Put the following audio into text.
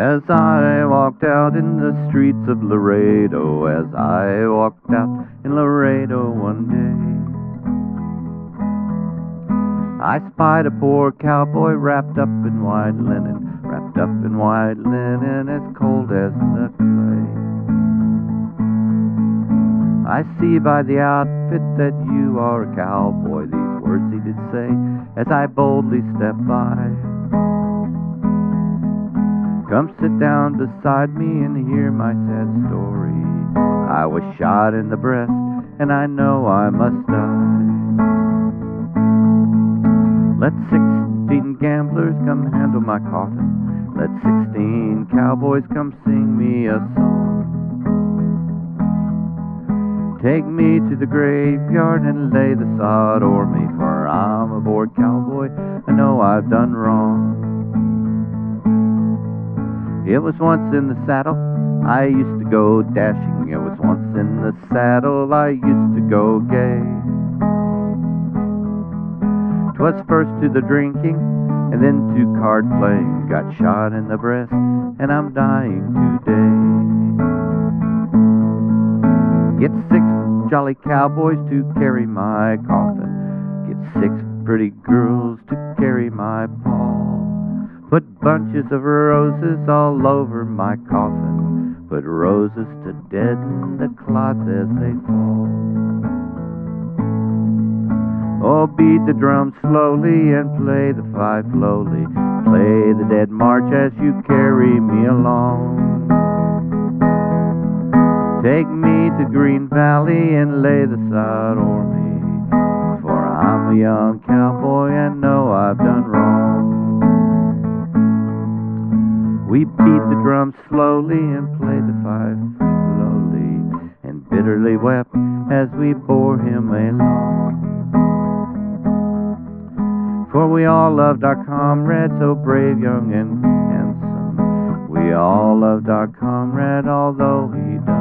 As I walked out in the streets of Laredo, as I walked out in Laredo one day, I spied a poor cowboy wrapped up in white linen, wrapped up in white linen as cold as the clay. I see by the outfit that you are a cowboy, these words he did say as I boldly stepped by. Come sit down beside me and hear my sad story. I was shot in the breast, and I know I must die. Let sixteen gamblers come handle my coffin. Let sixteen cowboys come sing me a song. Take me to the graveyard and lay the sod o'er me, for I'm a bored cowboy. I know I've done wrong. It was once in the saddle, I used to go dashing. It was once in the saddle, I used to go gay. Twas first to the drinking, and then to card playing. Got shot in the breast, and I'm dying today. Get six jolly cowboys to carry my coffin. Get six pretty girls to carry my pall. Put bunches of roses all over my coffin. Put roses to deaden the clods as they fall. Oh, beat the drum slowly and play the fife slowly. Play the dead march as you carry me along. Take me to Green Valley and lay the sod o'er me. For I'm a young cowboy and know I've done wrong. We beat the drum slowly and played the fife slowly, and bitterly wept as we bore him along. For we all loved our comrade, so brave, young, and handsome. We all loved our comrade, although he wrong.